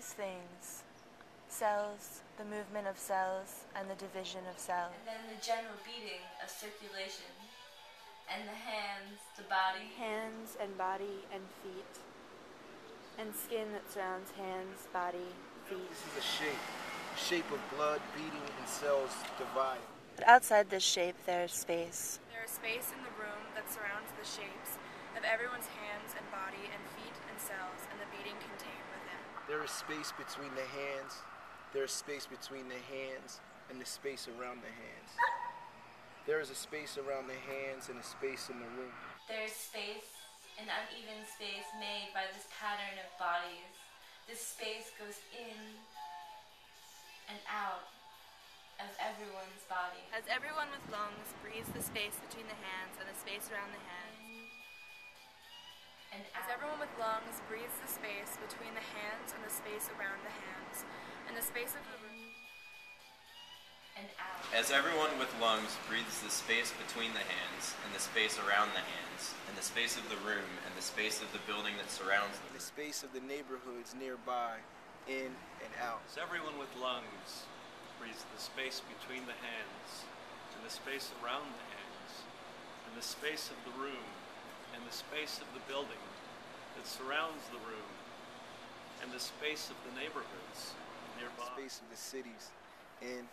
these things cells, the movement of cells, and the division of cells. And then the general beating of circulation. And the hands, the body. Hands and body and feet. And skin that surrounds hands, body, feet. This is a shape. Shape of blood beating and cells dividing. But outside this shape, there is space. There is space in the room that surrounds the shapes of everyone's hands and body and feet and cells and the beating contained within. There is space between the hands. There is space between the hands and the space around the hands. There is a space around the hands and a space in the room. There is space, an uneven space made by this pattern of bodies. This space goes in and out of everyone's body. As everyone with lungs breathes the space between the hands and the space around the hands. And As everyone with lungs breathes the space between the hands and the space around the hands, and the space of the room. and out. As everyone with lungs breathes the space between the hands, and the space around the hands, and the space of the room, and the space of the building that surrounds them. The space of the neighborhoods nearby, in and out. As everyone with lungs breathes the space between the hands, and the space around the hands, and the space of the room, and the space of the building that surrounds the room, and the space of the neighborhoods nearby. The Space of the cities, in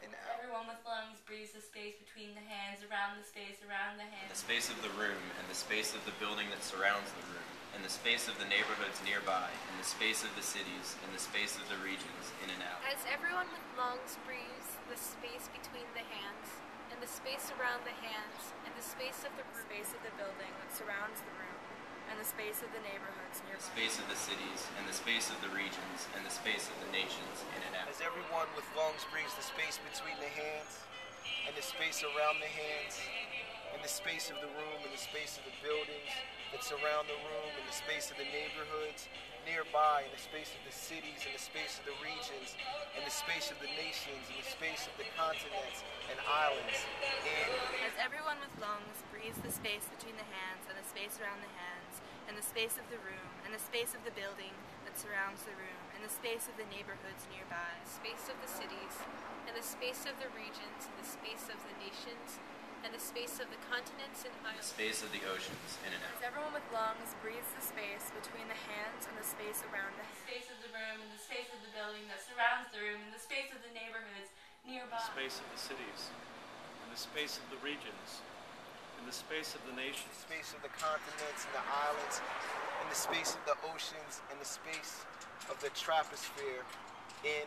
and out. Everyone with lungs breathes the space between the hands, around the space, around the hands. The space of the room, and the space of the building that surrounds the room, and the space of the neighborhoods nearby, and the space of the cities, and the space of the regions in and out. As everyone with lungs breathes the space between the hands, and the space around the hands, and the space of the The room, space of the building that surrounds the room, and the space of the neighborhoods The space of the cities, and the space of the regions, and the space of the nations in and out. As everyone with lungs breathes the space between the hands, and the space around the hands, and the space of the room, and the space of the buildings that surround the room, and the space of the neighborhoods nearby, and the space of the cities, and the space of the regions, and the space of the nations, and the space of the continents and islands, in As everyone with lungs breathes the space between the hands and the space around the hands, and the space of the room, and the space of the building that surrounds the room, and the space of the neighborhoods nearby. space of the cities, and the space of the regions, and the space of the nations, and the space of the continents and The space of the oceans in and As out. everyone with lungs breathes the space between the hands and the space around the The hands. space of the room, and the space of the building that surrounds the room, and the space of the neighborhoods nearby. the space of the cities, and the space of the regions, and the space of the nations. the space of the continents and the islands, and the space of the oceans, and the space of the troposphere, in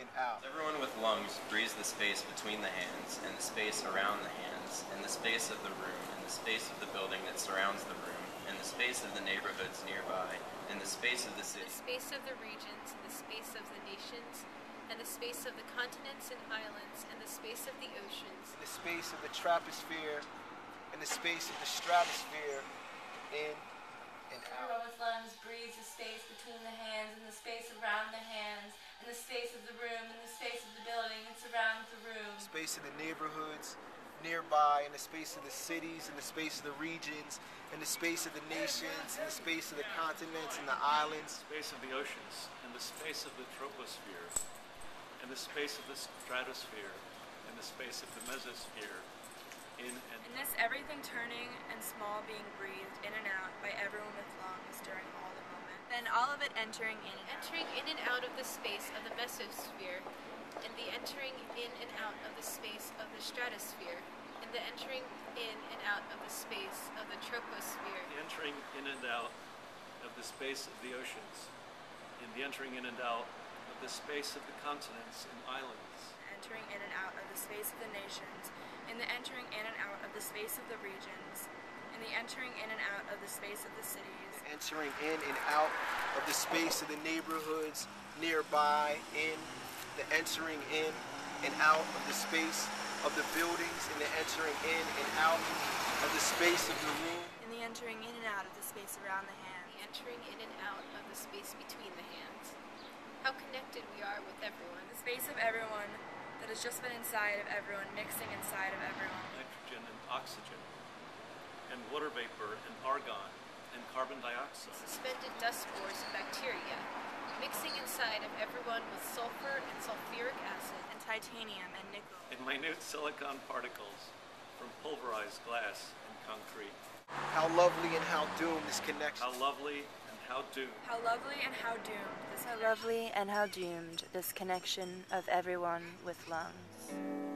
and out. Everyone with lungs breathes the space between the hands, and the space around the hands, and the space of the room, and the space of the building that surrounds the room, and the space of the neighborhoods nearby, and the space of the city. the space of the regions, and the space of the nations, and the space of the continents and islands, and the space of the oceans. the space of the troposphere and the space of the stratosphere in and out. Everyone with lungs breathes the space between the hands, and the space around the hands, and the space of the room, and the space of the building that surrounds the room. Space of the neighborhoods nearby, and the space of the cities, and the space of the regions, and the space of the nations, and the space of the continents and the islands. space of the oceans, and the space of the troposphere, and the space of the stratosphere, and the space of the mesosphere, in and In this, everything turning and small being breathed in and out by everyone with lungs during all the moment. Then all of it entering in and entering in and out of the space of the mesosphere, and the entering in and out of the space of the stratosphere, and the entering in and out of the space of the troposphere, the entering in and out of the space of the oceans, in the entering in and out of the space of the continents and islands, entering in and out of the space of the nations, in the entering in and out of the space of the regions, in the entering in and out of the space of the cities, Entering in and out of the space of the neighborhoods nearby, in the entering in and out of the space of the buildings, and the entering in and out of the space of the room. in the entering in and out of the space around the the hands, entering in and out of the space between the hands. How connected we are with everyone. the space of everyone that has just been inside of everyone, mixing inside of everyone. nitrogen and oxygen, and water vapor and argon and carbon dioxide. Suspended dust spores of bacteria, mixing inside of everyone with sulfur and sulfuric acid, and titanium and nickel, And minute silicon particles from pulverized glass and concrete. How lovely and how doomed this connection. How lovely and how doomed. how lovely and how doomed this How lovely and how doomed this connection of everyone with lungs.